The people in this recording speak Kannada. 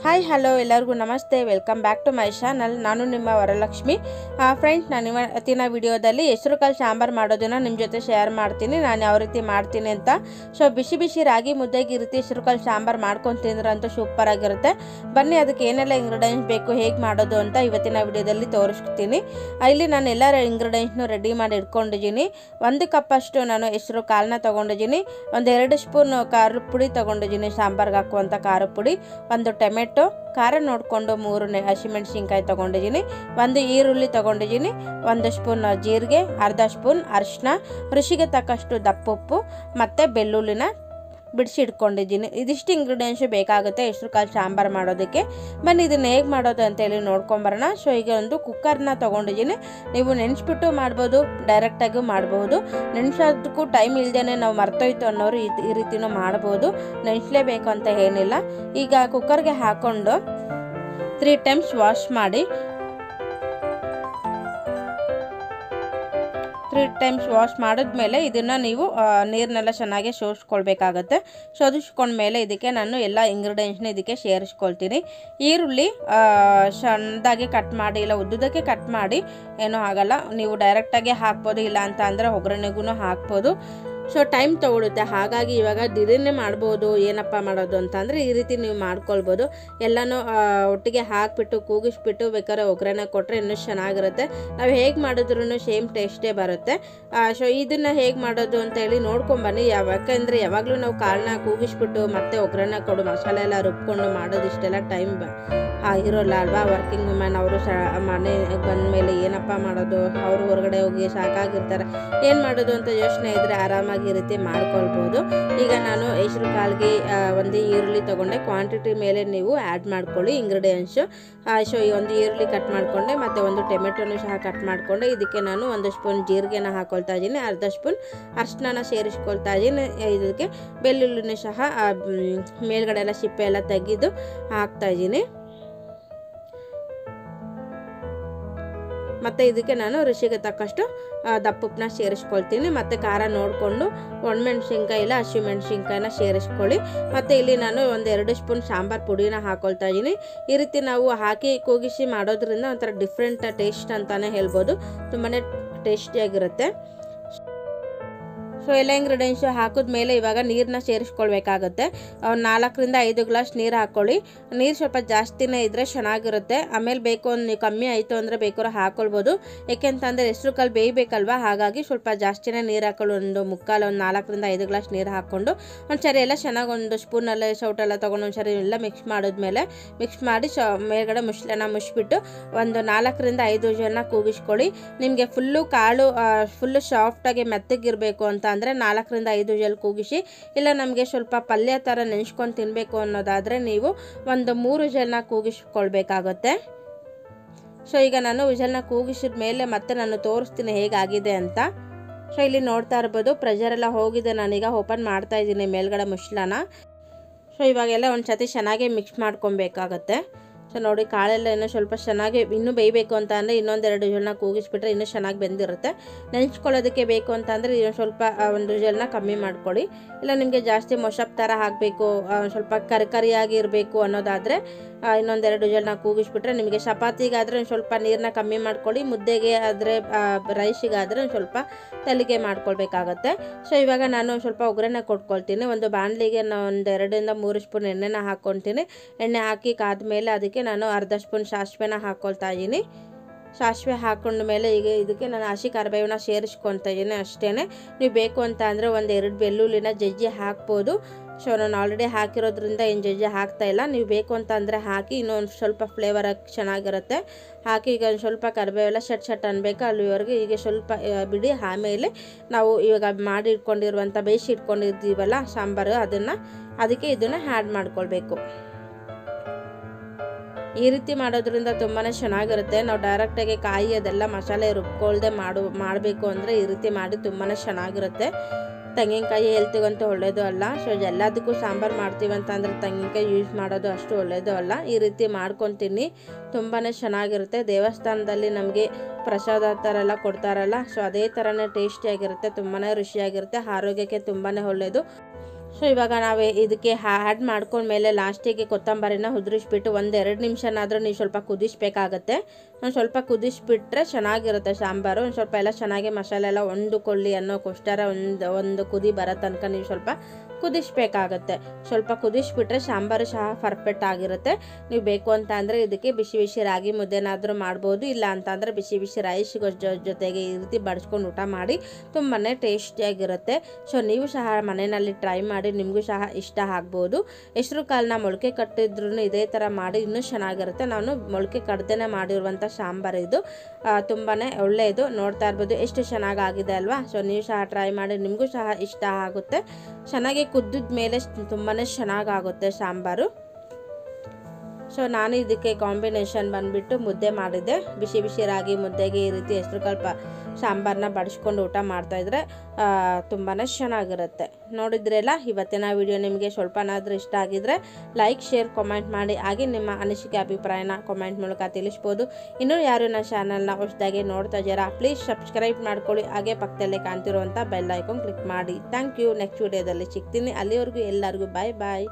ಹಾಯ್ ಹಲೋ ಎಲ್ಲರಿಗೂ ನಮಸ್ತೆ. Welcome back to my channel ನಾನು ನಿಮ್ಮ ವರಲಕ್ಷ್ಮಿ. ಫ್ರೆಂಡ್ಸ್ ನಾನು ಇವತ್ತಿನ ವಿಡಿಯೋದಲ್ಲಿ ಹೆಸರು ಕಾಳು ಸಾಂಬಾರು ಮಾಡೋದನ್ನು ನಿಮ್ಮ ಜೊತೆ ಶೇರ್ ಮಾಡ್ತೀನಿ. ನಾನು ಯಾವ ರೀತಿ ಮಾಡ್ತೀನಿ ಅಂತ. ಸೊ ಬಿಸಿ ಬಿಸಿ ರಾಗಿ ಮುದ್ದೆಗೆ ಈ ರೀತಿ ಹೆಸರು ಕಾಳು ಸಾಂಬಾರು ಮಾಡ್ಕೊಂಡು ತಿಂದ್ರಂತೂ ಸೂಪರ್ ಆಗಿರುತ್ತೆ. ಬನ್ನಿ, ಅದಕ್ಕೆ ಏನೆಲ್ಲ ಇಂಗ್ರೀಡಿಯೆಂಟ್ಸ್ ಬೇಕು, ಹೇಗೆ ಮಾಡೋದು ಅಂತ ಇವತ್ತಿನ ವಿಡಿಯೋದಲ್ಲಿ ತೋರಿಸ್ತೀನಿ. ಇಲ್ಲಿ ನಾನು ಎಲ್ಲ ಇಂಗ್ರೀಡಿಯೆಂಟ್ಸ್ನು ರೆಡಿ ಮಾಡಿ ಇಟ್ಕೊಂಡಿದ್ದೀನಿ. ಒಂದು ಕಪ್ಪಷ್ಟು ನಾನು ಹೆಸರು ಕಾಳನ್ನ ತೊಗೊಂಡಿದ್ದೀನಿ. ಎರಡು ಸ್ಪೂನ್ ಖಾರದ ಪುಡಿ ತೊಗೊಂಡಿದ್ದೀನಿ, ಸಾಂಬಾರ್ಗೆ ಹಾಕುವಂಥ ಖಾರದ ಪುಡಿ. ಒಂದು ಟೊಮೆಟೊ ಖಾರ ನೋಡಿಕೊಂಡು ಮೂರು ಹಸಿಮೆಣಸಿನ್ಕಾಯಿ ಹಸಿಮೆಣ್ಸಿನ್ಕಾಯಿ ತೊಗೊಂಡಿದ್ದೀನಿ. ಒಂದು ಈರುಳ್ಳಿ ತೊಗೊಂಡಿದ್ದೀನಿ. ಒಂದು ಸ್ಪೂನ್ ಜೀರಿಗೆ, ಅರ್ಧ ಸ್ಪೂನ್ ಅರಿಶಿನ ರುಚಿಗೆ ತಕ್ಕಷ್ಟು ದಪ್ಪುಪ್ಪು ಮತ್ತು ಬೆಳ್ಳುಳ್ಳಿನ ಬಿಡಿಸಿ ಇಟ್ಕೊಂಡಿದ್ದೀನಿ. ಇದಿಷ್ಟು ಇಂಗ್ರೀಡಿಯೆಂಟ್ಸು ಬೇಕಾಗುತ್ತೆ. ಹೆಸ್ರು ಕಾಳು ಸಾಂಬಾರು ಮಾಡೋದಕ್ಕೆ. ಬನ್ನಿ, ಇದನ್ನು ಹೇಗೆ ಮಾಡೋದು ಅಂತೇಳಿ ನೋಡ್ಕೊಂಬರೋಣ ಸೊ ಈಗ ಒಂದು ಕುಕ್ಕರ್ನ ತೊಗೊಂಡಿದ್ದೀನಿ. ನೀವು ನೆನೆಸ್ಬಿಟ್ಟು ಮಾಡ್ಬೋದು ಡೈರೆಕ್ಟಾಗಿ ಮಾಡ್ಬೋದು. ನೆನೆಸೋದಕ್ಕೂ ಟೈಮ್ ಇಲ್ಲದೇ ನಾವು ಮರ್ತೋಯ್ತು ಅನ್ನೋರು ಈ ರೀತಿನೂ ಮಾಡ್ಬೋದು. ನೆನೆಸ್ಲೇಬೇಕು ಅಂತ ಏನಿಲ್ಲ. ಈಗ ಕುಕ್ಕರ್ಗೆ ಹಾಕ್ಕೊಂಡು ತ್ರೀ ಟೈಮ್ಸ್ ವಾಶ್ ಮಾಡಿ ತ್ರೀ ಟೈಮ್ಸ್ ವಾಶ್ ಮಾಡಿದ್ಮೇಲೆ ಇದನ್ನು ನೀವು ನೀರನ್ನೆಲ್ಲ ಚೆನ್ನಾಗಿ ಸೋಸ್ಕೊಳ್ಬೇಕಾಗತ್ತೆ ಸೋದಿಸ್ಕೊಂಡ್ಮೇಲೆ ಇದಕ್ಕೆ ನಾನು ಎಲ್ಲ ಇಂಗ್ರೀಡಿಯೆಂಟ್ಸ್ನ ಇದಕ್ಕೆ ಸೇರಿಸ್ಕೊಳ್ತೀನಿ. ಈರುಳ್ಳಿ ಸಣ್ಣದಾಗಿ ಕಟ್ ಮಾಡಿ, ಇಲ್ಲ ಉದ್ದುದಕ್ಕೆ ಕಟ್ ಮಾಡಿ, ಏನೂ ಆಗಲ್ಲ. ನೀವು ಡೈರೆಕ್ಟಾಗಿ ಹಾಕ್ಬೋದು, ಇಲ್ಲ ಅಂತ ಅಂದರೆ ಒಗ್ಗರಣೆಗೂ ಹಾಕ್ಬೋದು. ಸೊ ಟೈಮ್ ತೊಗೊಳುತ್ತೆ. ಹಾಗಾಗಿ ಇವಾಗ ದಿಢೀರ್ನೇ ಮಾಡ್ಬೋದು, ಏನಪ್ಪ ಮಾಡೋದು ಅಂತಂದರೆ ಈ ರೀತಿ ನೀವು ಮಾಡ್ಕೊಳ್ಬೋದು. ಎಲ್ಲನೂ ಒಟ್ಟಿಗೆ ಹಾಕ್ಬಿಟ್ಟು, ಕೂಗಿಸ್ಬಿಟ್ಟು, ಬೇಕಾದ್ರೆ ಒಗ್ಗರಣೆ ಕೊಟ್ಟರೆ ಇನ್ನೂ ಚೆನ್ನಾಗಿರುತ್ತೆ. ನಾವು ಹೇಗೆ ಮಾಡಿದ್ರೂ ಸೇಮ್ ಟೇಸ್ಟೇ ಬರುತ್ತೆ. ಸೊ ಇದನ್ನು ಹೇಗೆ ಮಾಡೋದು ಅಂತ ಹೇಳಿ ನೋಡ್ಕೊಂಬನ್ನಿ ಬನ್ನಿ. ಯಾಕೆಂದರೆ ಯಾವಾಗಲೂ ನಾವು ಕಾಳನ್ನ ಕೂಗಿಸ್ಬಿಟ್ಟು, ಮತ್ತೆ ಒಗ್ಗರಣೆ ಕೊಡು, ಮಸಾಲೆ ಎಲ್ಲ ರುಬ್ಕೊಂಡು ಮಾಡೋದು ಇಷ್ಟೆಲ್ಲ ಟೈಮ್ ಇರೋಲ್ಲ ಅಲ್ವಾ? ವರ್ಕಿಂಗ್ ವುಮೆನ್ ಅವರು ಸ ಮನೆಗೆ ಬಂದಮೇಲೆ ಏನಪ್ಪ ಮಾಡೋದು? ಅವರು ಹೊರಗಡೆ ಹೋಗಿ ಸಾಕಾಗಿರ್ತಾರೆ. ಏನು ಮಾಡೋದು ಅಂತ ಯೋಚನೆ ಇದ್ದರೆ ಆರಾಮಾಗಿ ಈ ರೀತಿ ಮಾಡ್ಕೊಳ್ಬೋದು. ಈಗ ನಾನು ಹೆಸ್ರು ಕಾಲಿಗೆ ಒಂದು ಈರುಳ್ಳಿ ತೊಗೊಂಡೆ. ಕ್ವಾಂಟಿಟಿ ಮೇಲೆ ನೀವು ಆ್ಯಡ್ ಮಾಡ್ಕೊಳ್ಳಿ ಇಂಗ್ರೀಡಿಯೆಂಟ್ಸು ಸೊ ಈ ಒಂದು ಈರುಳ್ಳಿ ಕಟ್ ಮಾಡಿಕೊಂಡೆ, ಮತ್ತು ಒಂದು ಟೊಮೆಟೊನು ಸಹ ಕಟ್ ಮಾಡಿಕೊಂಡೆ. ಇದಕ್ಕೆ ನಾನು ಒಂದು ಸ್ಪೂನ್ ಜೀರಿಗೆನ ಹಾಕೊಳ್ತಾ ಇದ್ದೀನಿ, ಅರ್ಧ ಸ್ಪೂನ್ ಅರ್ಶಿನ ಸೇರಿಸ್ಕೊಳ್ತಾ ಇದ್ದೀನಿ. ಇದಕ್ಕೆ ಬೆಳ್ಳುಳ್ಳಿನೂ ಸಹ ಮೇಲ್ಗಡೆ ಎಲ್ಲ ಸಿಪ್ಪೆ ಎಲ್ಲ ತೆಗೆದು ಹಾಕ್ತಾ ಇದ್ದೀನಿ. ಮತ್ತು ಇದಕ್ಕೆ ನಾನು ರುಚಿಗೆ ತಕ್ಕಷ್ಟು ದಪ್ಪಪ್ಪನ್ನ ಸೇರಿಸ್ಕೊಳ್ತೀನಿ. ಮತ್ತು ಖಾರ ನೋಡಿಕೊಂಡು ಒಣಮೆಣ್ಸಿನ್ಕಾಯಿ ಇಲ್ಲ ಹಸಿಮೆಣ್ಸಿನ್ಕಾಯಿನ ಸೇರಿಸ್ಕೊಳ್ಳಿ. ಮತ್ತು ಇಲ್ಲಿ ನಾನು ಒಂದು ಎರಡು ಸ್ಪೂನ್ ಸಾಂಬಾರು ಪುಡಿನ ಹಾಕೊಳ್ತಾ ಇದ್ದೀನಿ. ಈ ರೀತಿ ನಾವು ಹಾಕಿ ಕೂಗಿಸಿ ಮಾಡೋದ್ರಿಂದ ಒಂಥರ ಡಿಫ್ರೆಂಟ್ ಟೇಸ್ಟ್ ಅಂತಲೇ ಹೇಳ್ಬೋದು. ತುಂಬಾ ಟೇಸ್ಟಿಯಾಗಿರುತ್ತೆ ಸೊ ಎಲ್ಲ ಇಂಗ್ರೀಡಿಯೆಂಟ್ಸು ಹಾಕಿದ್ಮೇಲೆ ಇವಾಗ ನೀರನ್ನ ಸೇರಿಸ್ಕೊಳ್ಬೇಕಾಗುತ್ತೆ. ನಾಲ್ಕರಿಂದ ಐದು ಗ್ಲಾಸ್ ನೀರು ಹಾಕ್ಕೊಳ್ಳಿ ನೀರು ಸ್ವಲ್ಪ ಜಾಸ್ತಿನೇ ಇದ್ದರೆ ಚೆನ್ನಾಗಿರುತ್ತೆ. ಆಮೇಲೆ ಬೇಕು ಒಂದು ಕಮ್ಮಿ ಆಯಿತು ಅಂದರೆ ಬೇಕಾದ್ರೆ ಹಾಕ್ಕೊಳ್ಬೋದು ಏಕೆಂತಂದರೆ ಹೆಸ್ರು ಕಾಲು ಬೇಯಬೇಕಲ್ವಾ? ಹಾಗಾಗಿ ಸ್ವಲ್ಪ ಜಾಸ್ತಿನೇ ನೀರು ಹಾಕೊಳ್ಳಿ. ಒಂದು ಮುಕ್ಕಾಲು ಒಂದು ನಾಲ್ಕರಿಂದ ಐದು ಗ್ಲಾಸ್ ನೀರು ಹಾಕ್ಕೊಂಡು ಒಂದು ಸರಿ ಎಲ್ಲ ಚೆನ್ನಾಗಿ ಒಂದು ಸ್ಪೂನಲ್ಲಿ ಸೌಟೆಲ್ಲ ತೊಗೊಂಡು ಒಂದು ಸರಿ ಎಲ್ಲ ಮಿಕ್ಸ್ ಮಾಡಿದ್ಮೇಲೆ ಮಿಕ್ಸ್ ಮಾಡಿ ಸ, ಮೇಲ್ಗಡೆ ಮುಚ್ಚಳನ ಮುಚ್ಚಿಬಿಟ್ಟು ಒಂದು ನಾಲ್ಕರಿಂದ ಐದು ಜನ ಕೂಗಿಸ್ಕೊಳ್ಳಿ. ನಿಮಗೆ ಫುಲ್ಲು ಕಾಳು ಫುಲ್ಲು ಸಾಫ್ಟಾಗಿ ಮೆತ್ತಗಿರಬೇಕು ಅಂತ ಅಂದರೆ ನಾಲ್ಕರಿಂದ ಐದು ಜಲ್ ಕೂಗಿಸಿ, ಇಲ್ಲ ನಮಗೆ ಸ್ವಲ್ಪ ಪಲ್ಯ ಥರ ನೆನೆಸ್ಕೊಂಡು ತಿನ್ನಬೇಕು ಅನ್ನೋದಾದರೆ ನೀವು ಒಂದು ಮೂರು ಜಲ್ನ ಕೂಗಿಸ್ಕೊಳ್ಬೇಕಾಗುತ್ತೆ. ಸೊ ಈಗ ನಾನು ವಿಜಲ್ನ ಕೂಗಿಸಿದ ಮೇಲೆ ಮತ್ತೆ ನಾನು ತೋರಿಸ್ತೀನಿ ಹೇಗಾಗಿದೆ ಅಂತ. ಸೊ ಇಲ್ಲಿ ನೋಡ್ತಾ ಇರ್ಬೋದು ಪ್ರೆಷರ್ ಎಲ್ಲ ಹೋಗಿದೆ, ನಾನೀಗ ಓಪನ್ ಮಾಡ್ತಾ ಇದ್ದೀನಿ ಮೇಲ್ಗಡೆ ಮುಷ್ಲನ ಸೊ ಇವಾಗೆಲ್ಲ ಒಂದು ಸತಿ ಚೆನ್ನಾಗಿ ಮಿಕ್ಸ್ ಮಾಡ್ಕೊಬೇಕಾಗತ್ತೆ ಸೊ ನೋಡಿ ಕಾಳೆಲ್ಲ ಇನ್ನೂ ಸ್ವಲ್ಪ ಚೆನ್ನಾಗಿ ಇನ್ನೂ ಬೇಯಬೇಕು ಅಂತ ಅಂದರೆ ಇನ್ನೊಂದೆರಡು ಜನ ಕೂಗಿಸ್ಬಿಟ್ರೆ ಇನ್ನೂ ಚೆನ್ನಾಗಿ ಬೆಂದಿರುತ್ತೆ. ನೆನೆಸ್ಕೊಳ್ಳೋದಕ್ಕೆ ಬೇಕು ಅಂತ ಅಂದರೆ ಇನ್ನೊಂದು ಸ್ವಲ್ಪ ಒಂದು ಜಲ್ನ ಕಮ್ಮಿ ಮಾಡ್ಕೊಳ್ಳಿ. ಇಲ್ಲ, ನಿಮಗೆ ಜಾಸ್ತಿ ಮೊಸಪ್ ಥರ ಹಾಕಬೇಕು ಸ್ವಲ್ಪ ಕರಿಕರಿಯಾಗಿ ಇರಬೇಕು ಅನ್ನೋದಾದರೆ ಇನ್ನೊಂದೆರಡು ಜನ ಕೂಗಿಸ್ಬಿಟ್ರೆ ನಿಮಗೆ ಚಪಾತಿಗಾದರೆ ಒಂದು ಸ್ವಲ್ಪ ನೀರನ್ನ ಕಮ್ಮಿ ಮಾಡ್ಕೊಳ್ಳಿ. ಮುದ್ದೆಗೆ ಆದರೆ ರೈಸಿಗಾದರೆ ಒಂದು ಸ್ವಲ್ಪ ತಲೆಗೆ ಮಾಡ್ಕೊಳ್ಬೇಕಾಗತ್ತೆ. ಸೊ, ಇವಾಗ ನಾನು ಸ್ವಲ್ಪ ಒಗ್ಗರಣೆ ಕೊಟ್ಕೊಳ್ತೀನಿ. ಒಂದು ಬಾಣಲಿಗೆ ನಾನು ಒಂದು ಎರಡರಿಂದ ಮೂರು ಸ್ಪೂನ್ ಎಣ್ಣೆನ ಹಾಕ್ಕೊತೀನಿ ಎಣ್ಣೆ ಹಾಕಿ ಕಾದ ಮೇಲೆ ಅದಕ್ಕೆ ನಾನು ಅರ್ಧ ಸ್ಪೂನ್ ಸಾಸಿವೆನ ಹಾಕೊಳ್ತಾ ಇದ್ದೀನಿ. ಸಾಸಿವೆ ಹಾಕೊಂಡ ಮೇಲೆ ಈಗ ಇದಕ್ಕೆ ನಾನು ಹಸಿ ಕರಿಬೇವನ್ನ ಸೇರಿಸ್ಕೊತಾ ಇದ್ದೀನಿ ಅಷ್ಟೇ ನೀವು ಬೇಕು ಅಂತ ಅಂದರೆ ಒಂದು ಎರಡು ಬೆಳ್ಳುಳ್ಳಿನ ಜಜ್ಜಿ ಹಾಕ್ಬೋದು. ಸೊ ನಾನು ಆಲ್ರೆಡಿ ಹಾಕಿರೋದ್ರಿಂದ ಏನು ಜಜ್ಜಿ ಇಲ್ಲ. ನೀವು ಬೇಕು ಅಂತ ಅಂದರೆ ಹಾಕಿ ಇನ್ನೊಂದು ಸ್ವಲ್ಪ ಫ್ಲೇವರ್ ಚೆನ್ನಾಗಿರುತ್ತೆ. ಹಾಕಿ ಈಗ ಒಂದು ಸ್ವಲ್ಪ ಕರಿಬೇವೆಲ್ಲ ಶಟ್ ಶಟ್ ಅನ್ಬೇಕು. ಅಲ್ಲಿವರೆಗೆ ಈಗ ಸ್ವಲ್ಪ ಬಿಡಿ. ಆಮೇಲೆ ನಾವು ಇವಾಗ ಮಾಡಿ ಇಟ್ಕೊಂಡಿರುವಂಥ ಬೇಯಿಸಿ ಇಟ್ಕೊಂಡಿರ್ತೀವಲ್ಲ, ಸಾಂಬಾರು ಅದನ್ನು, ಅದಕ್ಕೆ ಇದನ್ನು ಆ್ಯಡ್ ಮಾಡ್ಕೊಳ್ಬೇಕು. ಈ ರೀತಿ ಮಾಡೋದ್ರಿಂದ ತುಂಬಾ ಚೆನ್ನಾಗಿರುತ್ತೆ. ನಾವು ಡೈರೆಕ್ಟಾಗಿ ಕಾಯಿ ಅದೆಲ್ಲ ಮಸಾಲೆ ರುಬ್ಕೊಳ್ದೆ ಮಾಡು, ಮಾಡಬೇಕು ಅಂದರೆ ಈ ರೀತಿ ಮಾಡಿ ತುಂಬಾ ಚೆನ್ನಾಗಿರುತ್ತೆ. ತೆಂಗಿನಕಾಯಿ ಹೆಲ್ತಿಗಂತೂ ಒಳ್ಳೆಯದು ಅಲ್ಲ. ಸೊ ಎಲ್ಲದಕ್ಕೂ ಸಾಂಬಾರು ಮಾಡ್ತೀವಿ ಅಂತ ಅಂದರೆ ತೆಂಗಿನಕಾಯಿ ಯೂಸ್ ಮಾಡೋದು ಅಷ್ಟು ಒಳ್ಳೆಯದು ಅಲ್ಲ. ಈ ರೀತಿ ಮಾಡ್ಕೊತೀನಿ. ತುಂಬಾ ಚೆನ್ನಾಗಿರುತ್ತೆ. ದೇವಸ್ಥಾನದಲ್ಲಿ ನಮಗೆ ಪ್ರಸಾದ ಥರ ಎಲ್ಲ ಕೊಡ್ತಾರಲ್ಲ. ಸೊ ಅದೇ ಥರನೇ ಟೇಸ್ಟಿಯಾಗಿರುತ್ತೆ ತುಂಬಾ ರುಚಿಯಾಗಿರುತ್ತೆ. ಆರೋಗ್ಯಕ್ಕೆ ತುಂಬಾ ಒಳ್ಳೆಯದು ಸೊ ಇವಾಗ ನಾವು ಇದಕ್ಕೆ ಆ್ಯಡ್ ಮಾಡ್ಕೊಂಡ್ಮೇಲೆ ಲಾಸ್ಟಿಗೆ ಕೊತ್ತಂಬರಿನ ಉದುರಿಸ್ಬಿಟ್ಟು ಒಂದು ಎರಡು ನಿಮಿಷನಾದರೂ ನೀವು ಸ್ವಲ್ಪ ಕುದಿಸ್ಬೇಕಾಗತ್ತೆ. ಒಂದು ಸ್ವಲ್ಪ ಕುದಿಸ್ಬಿಟ್ರೆ ಚೆನ್ನಾಗಿರುತ್ತೆ ಸಾಂಬಾರು. ಒಂದು ಸ್ವಲ್ಪ ಎಲ್ಲ ಚೆನ್ನಾಗಿ ಮಸಾಲೆ ಎಲ್ಲ ಹೊಂದಿಕೊಳ್ಳಿ ಅನ್ನೋಕ್ಕೋಸ್ಕರ ಒಂದು ಒಂದು ಕುದಿ ಬರೋ ತನಕ ನೀವು ಸ್ವಲ್ಪ ಕುದಿಸ್ಬೇಕಾಗತ್ತೆ. ಸ್ವಲ್ಪ ಕುದಿಸ್ಬಿಟ್ರೆ ಸಾಂಬಾರು ಸಹ ಪರ್ಫೆಕ್ಟ್ ಆಗಿರುತ್ತೆ. ನೀವು ಬೇಕು ಅಂತ ಅಂದರೆ ಇದಕ್ಕೆ ಬಿಸಿ ಬಿಸಿ ರಾಗಿ ಮುದ್ದೆನಾದರೂ ಮಾಡ್ಬೋದು. ಇಲ್ಲ ಅಂತಂದರೆ ಬಿಸಿ ಬಿಸಿ ರೈಸ್ ಜೊತೆಗೆ ಈ ರೀತಿ ಬಡಿಸ್ಕೊಂಡು ಊಟ ಮಾಡಿ ತುಂಬಾ ಟೇಸ್ಟಿಯಾಗಿರುತ್ತೆ. ಸೊ ನೀವು ಸಹ ಮನೆಯಲ್ಲಿ ಟ್ರೈ ಮಾಡಿ ನಿಮಗೂ ಸಹ ಇಷ್ಟ ಆಗ್ಬೋದು. ಹೆಸರು ಕಾಲನ್ನ ಮೊಳಕೆ ಕಟ್ಟಿದ್ರು ಇದೇ ಥರ ಮಾಡಿ ಇನ್ನೂ ಚೆನ್ನಾಗಿರುತ್ತೆ. ನಾನು ಮೊಳಕೆ ಕಡ್ದೇ ಮಾಡಿರುವಂಥ ಸಾಂಬಾರು ಇದು. ತುಂಬಾ ಒಳ್ಳೆಯದು. ನೋಡ್ತಾ ಇರ್ಬೋದು. ಎಷ್ಟು ಚೆನ್ನಾಗಾಗಿದೆ ಅಲ್ವಾ? ಸೊ ನೀವು ಸಹ ಟ್ರೈ ಮಾಡಿ ನಿಮಗೂ ಸಹ ಇಷ್ಟ ಆಗುತ್ತೆ. ಚೆನ್ನಾಗಿ ಕುದ್ದಿದ ಮೇಲೆ ತುಂಬಾ ಚೆನ್ನಾಗಾಗುತ್ತೆ ಸಾಂಬಾರು. ಸೊ ನಾನು ಇದಕ್ಕೆ ಕಾಂಬಿನೇಷನ್ ಬಂದುಬಿಟ್ಟು ಮುದ್ದೆ ಮಾಡಿದ್ದೆ. ಬಿಸಿ ಬಿಸಿ ರಾಗಿ ಮುದ್ದೆಗೆ ಈ ರೀತಿ ಹೆಸರು ಕಲ್ಪ ಸಾಂಬಾರನ್ನ ಬಡಿಸ್ಕೊಂಡು ಊಟ ಮಾಡ್ತಾಯಿದ್ರೆ ತುಂಬಾ ಚೆನ್ನಾಗಿರುತ್ತೆ. ನೋಡಿದ್ರೆಲ್ಲ ಇವತ್ತಿನ ವಿಡಿಯೋ ನಿಮಗೆ ಸ್ವಲ್ಪನಾದರೂ ಇಷ್ಟ ಆಗಿದ್ರೆ ಲೈಕ್ ಶೇರ್ ಕಾಮೆಂಟ್ ಮಾಡಿ. ಹಾಗೆ ನಿಮ್ಮ ಅನಿಸಿಕೆ, ಅಭಿಪ್ರಾಯನ ಕಾಮೆಂಟ್ ಮೂಲಕ ತಿಳಿಸ್ಬೋದು. ಇನ್ನೂ ಯಾರು ನನ್ನ ಚಾನಲ್ನ ಹೊಸದಾಗಿ ನೋಡ್ತಾ ಇದ್ದೀರಾ ಪ್ಲೀಸ್ ಸಬ್ಸ್ಕ್ರೈಬ್ ಮಾಡ್ಕೊಳ್ಳಿ. ಹಾಗೆ ಪಕ್ಕದಲ್ಲೇ ಕಾಣ್ತಿರುವಂಥ ಬೆಲ್ ಐಕಾನ್ ಕ್ಲಿಕ್ ಮಾಡಿ. ಥ್ಯಾಂಕ್ ಯು ನೆಕ್ಸ್ಟ್ ವಿಡಿಯೋದಲ್ಲಿ ಸಿಗ್ತೀನಿ. ಅಲ್ಲಿವರೆಗೂ ಎಲ್ಲರಿಗೂ ಬಾಯ್ ಬಾಯ್